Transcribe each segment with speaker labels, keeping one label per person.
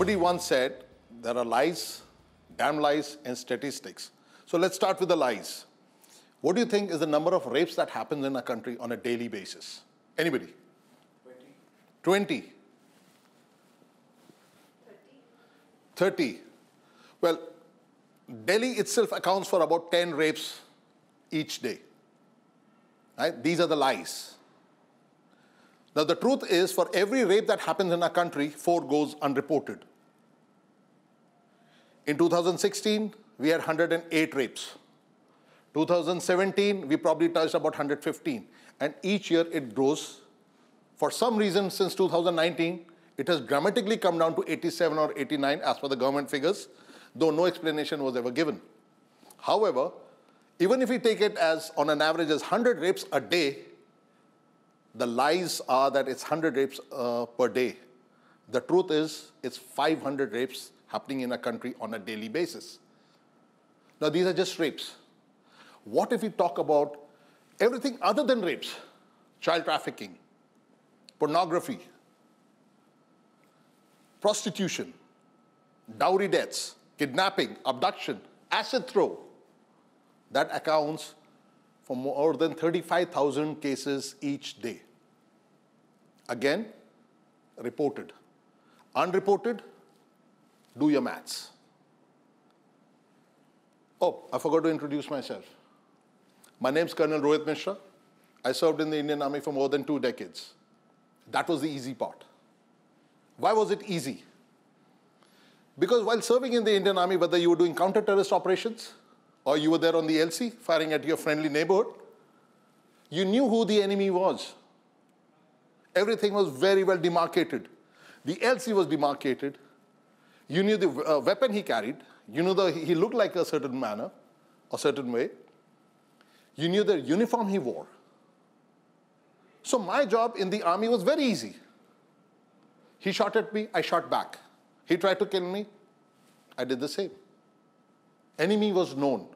Speaker 1: Somebody once said there are lies, damn lies, and statistics. So let's start with the lies. What do you think is the number of rapes that happens in a country on a daily basis? Anybody? 20. 20. 30. Well, Delhi itself accounts for about 10 rapes each day. Right? These are the lies. Now, the truth is, for every rape that happens in a country, four goes unreported. In 2016, we had 108 rapes. 2017, we probably touched about 115. And each year it grows. For some reason, since 2019, it has dramatically come down to 87 or 89 as per the government figures, though no explanation was ever given. However, even if we take it as on an average as 100 rapes a day, the lies are that it's 100 rapes uh, per day. The truth is, it's 500 rapes happening in a country on a daily basis. Now, these are just rapes. What if we talk about everything other than rapes? Child trafficking, pornography, prostitution, dowry deaths, kidnapping, abduction, acid throw. That accounts for more than 35,000 cases each day. Again, reported. Unreported, do your maths. Oh, I forgot to introduce myself. My name's Colonel Rohit Mishra. I served in the Indian Army for more than two decades. That was the easy part. Why was it easy? Because while serving in the Indian Army, whether you were doing counter-terrorist operations or you were there on the LC firing at your friendly neighborhood, you knew who the enemy was. Everything was very well demarcated. The LC was demarcated. You knew the uh, weapon he carried. You knew that he looked like a certain manner, a certain way. You knew the uniform he wore. So my job in the army was very easy. He shot at me, I shot back. He tried to kill me, I did the same. Enemy was known.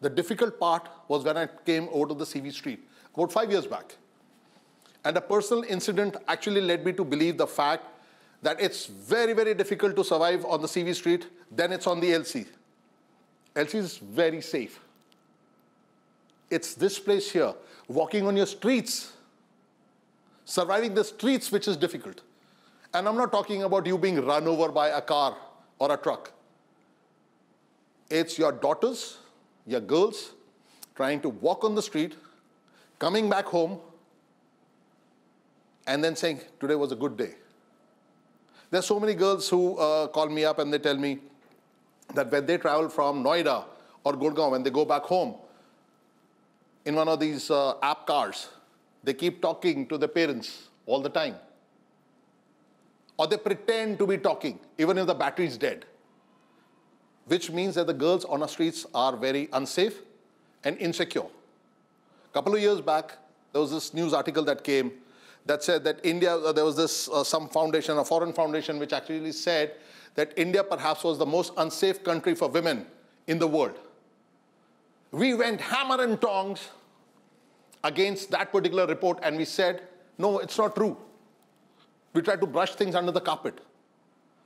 Speaker 1: The difficult part was when I came over to the civvy street, about five years back. And a personal incident actually led me to believe the fact that it's very, very difficult to survive on the civvy street then it's on the LC. LC is very safe. It's this place here, walking on your streets, surviving the streets, which is difficult. And I'm not talking about you being run over by a car or a truck. It's your daughters, your girls, trying to walk on the street, coming back home, and then saying, Today was a good day. There's so many girls who uh, call me up and they tell me that when they travel from Noida or Gurgaon, when they go back home, in one of these uh, app cars, they keep talking to their parents all the time. Or they pretend to be talking, even if the battery is dead. Which means that the girls on our streets are very unsafe and insecure. A couple of years back, there was this news article that came that said that India, uh, there was this, uh, some foundation, a foreign foundation, which actually said that India perhaps was the most unsafe country for women in the world. We went hammer and tongs against that particular report and we said, no, it's not true. We tried to brush things under the carpet.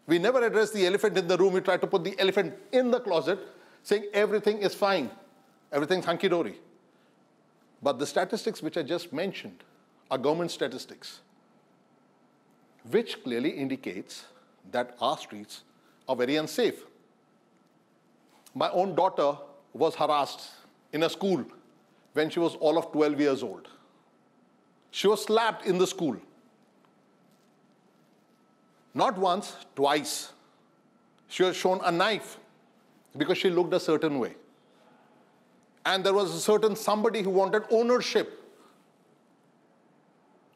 Speaker 1: We never addressed the elephant in the room. We tried to put the elephant in the closet, saying everything is fine, everything's hunky dory. But the statistics which I just mentioned are government statistics, which clearly indicates that our streets are very unsafe. My own daughter was harassed in a school when she was all of 12 years old. She was slapped in the school. Not once, twice. She was shown a knife because she looked a certain way. And there was a certain somebody who wanted ownership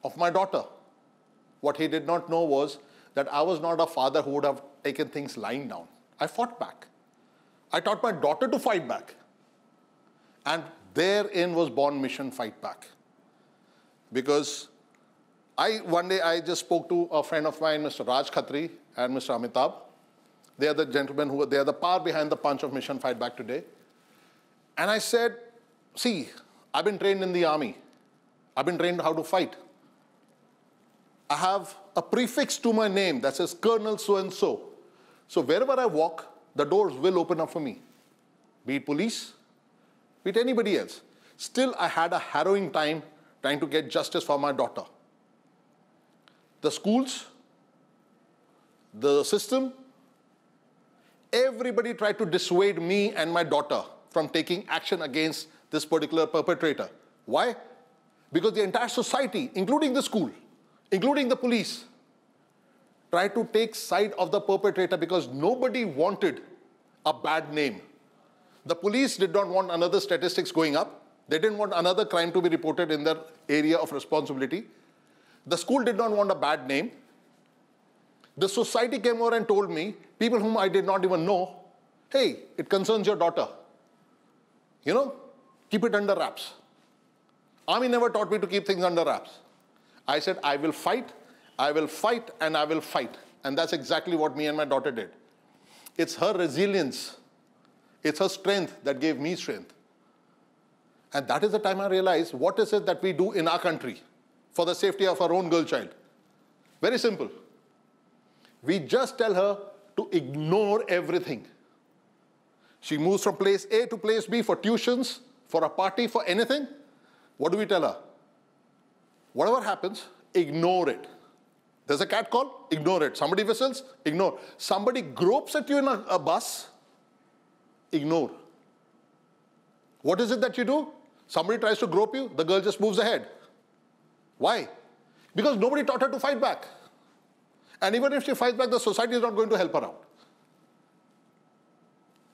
Speaker 1: of my daughter. What he did not know was that I was not a father who would have taken things lying down. I fought back. I taught my daughter to fight back. And therein was born Mission Fight Back. Because I one day I just spoke to a friend of mine, Mr. Raj Khatri and Mr. Amitabh. They are the gentlemen who they are the power behind the punch of Mission Fight Back today. And I said, see, I've been trained in the army. I've been trained how to fight. I have a prefix to my name that says Colonel so and so. So wherever I walk, the doors will open up for me. Be it police, be it anybody else. Still, I had a harrowing time trying to get justice for my daughter. The schools, the system, everybody tried to dissuade me and my daughter from taking action against this particular perpetrator. Why? Because the entire society, including the school, including the police, tried to take side of the perpetrator because nobody wanted a bad name. The police did not want another statistics going up. They didn't want another crime to be reported in their area of responsibility. The school did not want a bad name. The society came over and told me, people whom I did not even know, hey, it concerns your daughter. You know, keep it under wraps. Army never taught me to keep things under wraps. I said, I will fight, I will fight, and I will fight. And that's exactly what me and my daughter did. It's her resilience, it's her strength that gave me strength. And that is the time I realized what is it that we do in our country for the safety of our own girl child. Very simple. We just tell her to ignore everything. She moves from place A to place B for tuitions, for a party, for anything. What do we tell her? Whatever happens, ignore it. There's a cat call, ignore it. Somebody whistles, ignore. Somebody gropes at you in a, a bus, ignore. What is it that you do? Somebody tries to grope you, the girl just moves ahead. Why? Because nobody taught her to fight back. And even if she fights back, the society is not going to help her out.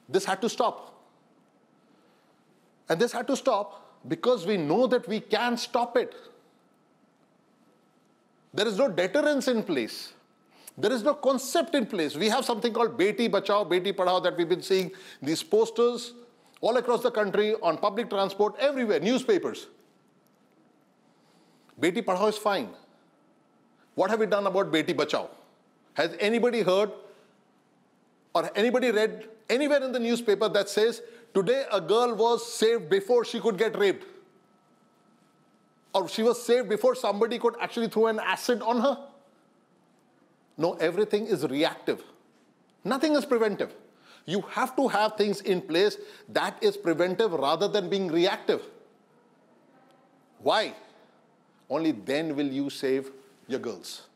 Speaker 1: This had to stop. And this had to stop because we know that we can stop it. There is no deterrence in place. There is no concept in place. We have something called Beti Bachao, Beti Padhao that we've been seeing these posters all across the country on public transport, everywhere, newspapers. Beti Padhao is fine. What have we done about Beti Bachao? Has anybody heard or anybody read anywhere in the newspaper that says today a girl was saved before she could get raped? Or she was saved before somebody could actually throw an acid on her? No, everything is reactive. Nothing is preventive. You have to have things in place that is preventive rather than being reactive. Why? Only then will you save your girls.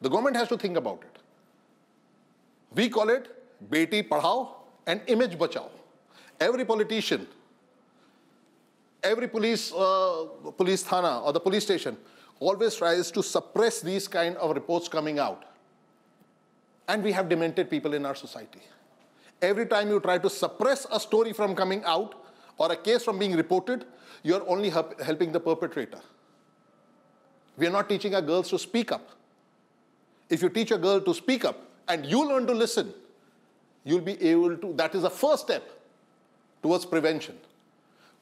Speaker 1: The government has to think about it. We call it Beti Padhao and Image Bachao. Every politician, every police, uh, police thana or the police station always tries to suppress these kind of reports coming out. And we have demented people in our society. Every time you try to suppress a story from coming out or a case from being reported, you're only helping the perpetrator. We are not teaching our girls to speak up. If you teach a girl to speak up and you learn to listen, you'll be able to, that is the first step towards prevention.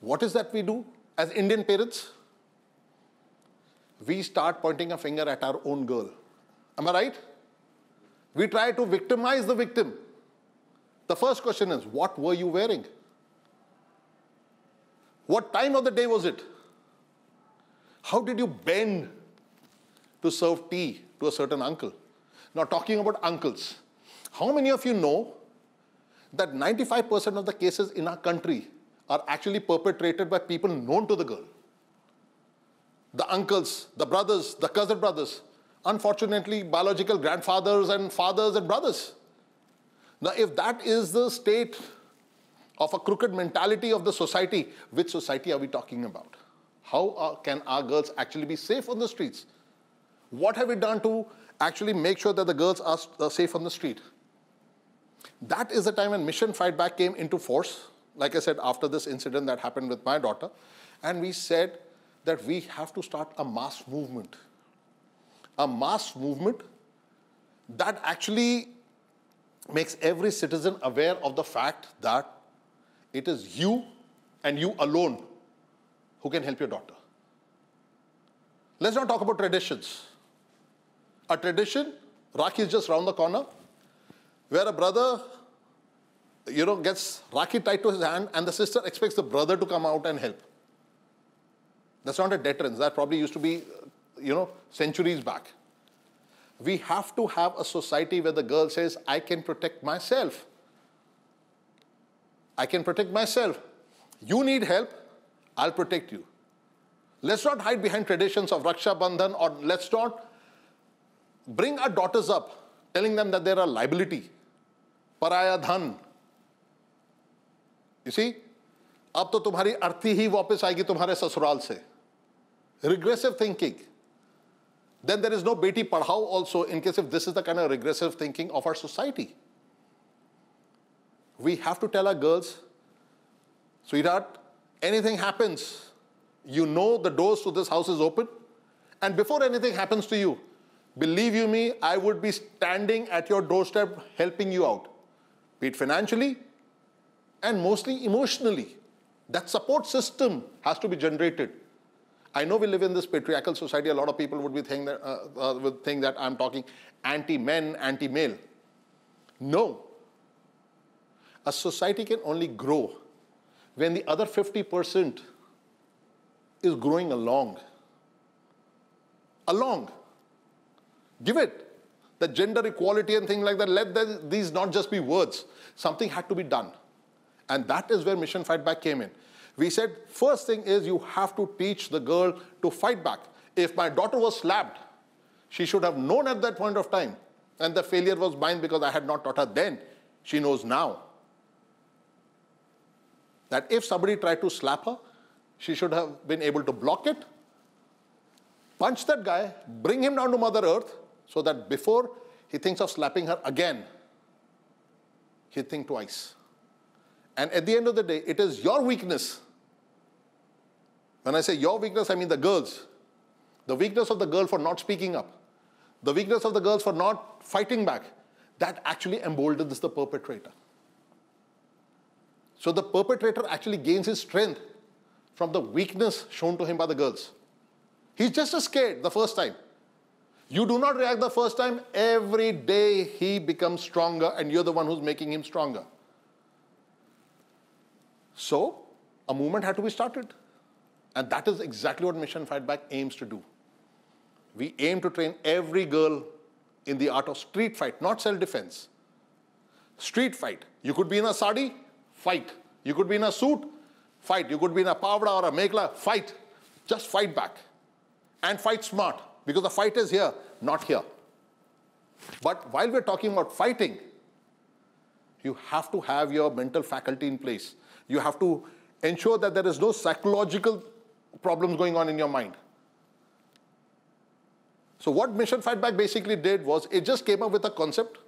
Speaker 1: What is that we do as Indian parents? We start pointing a finger at our own girl. Am I right? We try to victimize the victim. The first question is, what were you wearing? What time of the day was it? How did you bend to serve tea to a certain uncle? Now, talking about uncles, how many of you know that 95% of the cases in our country are actually perpetrated by people known to the girl? The uncles, the brothers, the cousin brothers, unfortunately, biological grandfathers and fathers and brothers. Now, if that is the state of a crooked mentality of the society, which society are we talking about? How uh, can our girls actually be safe on the streets? What have we done to actually make sure that the girls are, are safe on the street? That is the time when Mission Fight Back came into force, like I said, after this incident that happened with my daughter. And we said that we have to start a mass movement. A mass movement that actually makes every citizen aware of the fact that it is you and you alone who can help your daughter. Let's not talk about traditions. A tradition, Rakhi is just round the corner, where a brother, you know, gets Rakhi tied to his hand and the sister expects the brother to come out and help. That's not a deterrence. That probably used to be you know, centuries back. We have to have a society where the girl says, I can protect myself. I can protect myself. You need help, I'll protect you. Let's not hide behind traditions of Raksha Bandhan or let's not bring our daughters up telling them that they're a liability. Paraya dhan. You see? अब तो तुम्हारी अर्थी ही वापस आएगी तुम्हारे ससुराल से regressive thinking then there is no beti padhao also in case if this is the kind of regressive thinking of our society we have to tell our girls sweetheart anything happens you know the doors to this house is open and before anything happens to you believe you me i would be standing at your doorstep helping you out be it financially and mostly emotionally that support system has to be generated. I know we live in this patriarchal society. A lot of people would be think that, uh, uh, would think that I'm talking anti-men, anti-male. No. A society can only grow when the other 50% is growing along. Along. Give it. The gender equality and things like that, let the, these not just be words. Something had to be done. And that is where Mission Fight Back came in. We said, first thing is you have to teach the girl to fight back. If my daughter was slapped, she should have known at that point of time. And the failure was mine because I had not taught her then. She knows now. That if somebody tried to slap her, she should have been able to block it, punch that guy, bring him down to Mother Earth, so that before he thinks of slapping her again, he'd think twice. And at the end of the day, it is your weakness. When I say your weakness, I mean the girls. The weakness of the girl for not speaking up, the weakness of the girls for not fighting back, that actually emboldens the perpetrator. So the perpetrator actually gains his strength from the weakness shown to him by the girls. He's just as scared the first time. You do not react the first time, every day he becomes stronger, and you're the one who's making him stronger. So, a movement had to be started. And that is exactly what Mission Fight Back aims to do. We aim to train every girl in the art of street fight, not self defense. Street fight. You could be in a sari, fight. You could be in a suit, fight. You could be in a pavda or a mekhla, fight. Just fight back. And fight smart, because the fight is here, not here. But while we're talking about fighting, you have to have your mental faculty in place. You have to ensure that there is no psychological problems going on in your mind. So what Mission Fight Back basically did was it just came up with a concept.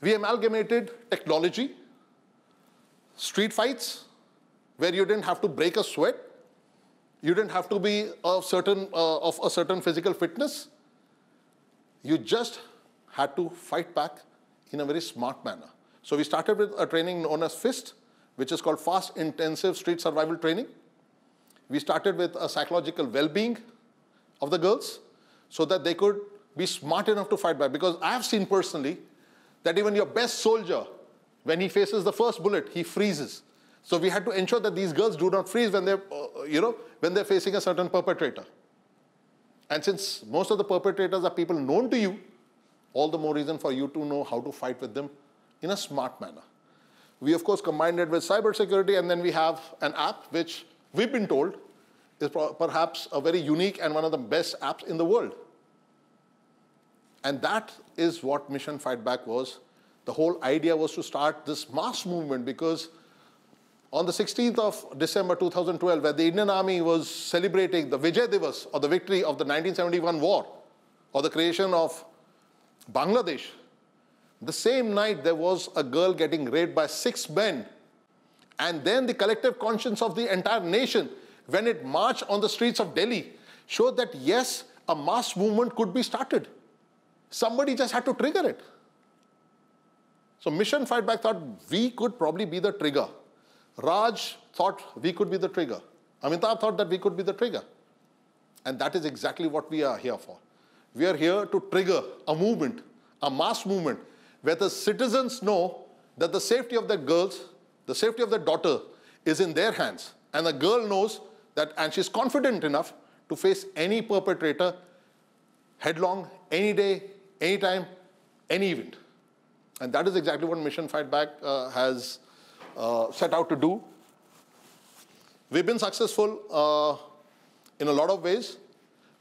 Speaker 1: We amalgamated technology, street fights, where you didn't have to break a sweat, you didn't have to be a certain, uh, of a certain physical fitness. You just had to fight back in a very smart manner. So we started with a training known as FIST, which is called Fast Intensive Street Survival Training. We started with a psychological well-being of the girls so that they could be smart enough to fight back. Because I have seen personally that even your best soldier, when he faces the first bullet, he freezes. So we had to ensure that these girls do not freeze when they're, uh, you know, when they're facing a certain perpetrator. And since most of the perpetrators are people known to you, all the more reason for you to know how to fight with them in a smart manner. We, of course, combined it with cybersecurity, and then we have an app which we've been told is perhaps a very unique and one of the best apps in the world. And that is what Mission Fight Back was. The whole idea was to start this mass movement because on the 16th of December 2012, where the Indian Army was celebrating the Vijay Divas, or the victory of the 1971 war, or the creation of Bangladesh, the same night, there was a girl getting raped by six men. And then the collective conscience of the entire nation, when it marched on the streets of Delhi, showed that yes, a mass movement could be started. Somebody just had to trigger it. So Mission Fight Back thought we could probably be the trigger. Raj thought we could be the trigger. Amitabh thought that we could be the trigger. And that is exactly what we are here for. We are here to trigger a movement, a mass movement where the citizens know that the safety of their girls, the safety of their daughter is in their hands. And the girl knows that, and she's confident enough to face any perpetrator headlong, any day, any time, any event. And that is exactly what Mission Fight Back uh, has uh, set out to do. We've been successful uh, in a lot of ways.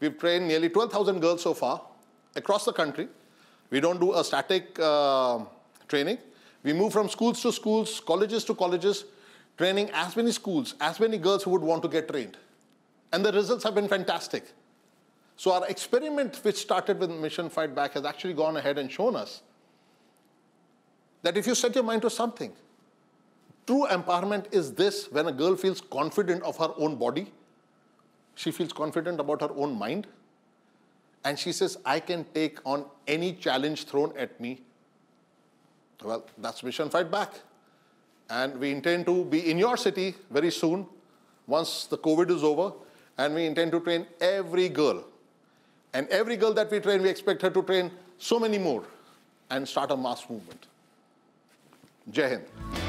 Speaker 1: We've trained nearly 12,000 girls so far across the country. We don't do a static uh, training. We move from schools to schools, colleges to colleges, training as many schools, as many girls who would want to get trained. And the results have been fantastic. So our experiment, which started with Mission Fight Back, has actually gone ahead and shown us that if you set your mind to something, true empowerment is this when a girl feels confident of her own body, she feels confident about her own mind, and she says, I can take on any challenge thrown at me. Well, that's Mission Fight Back. And we intend to be in your city very soon, once the COVID is over, and we intend to train every girl. And every girl that we train, we expect her to train so many more and start a mass movement. Jai Hind.